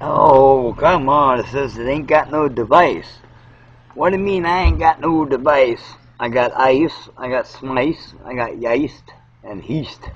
Oh, come on. It says it ain't got no device. What do you mean I ain't got no device? I got ice, I got smice, I got yeast, and heist.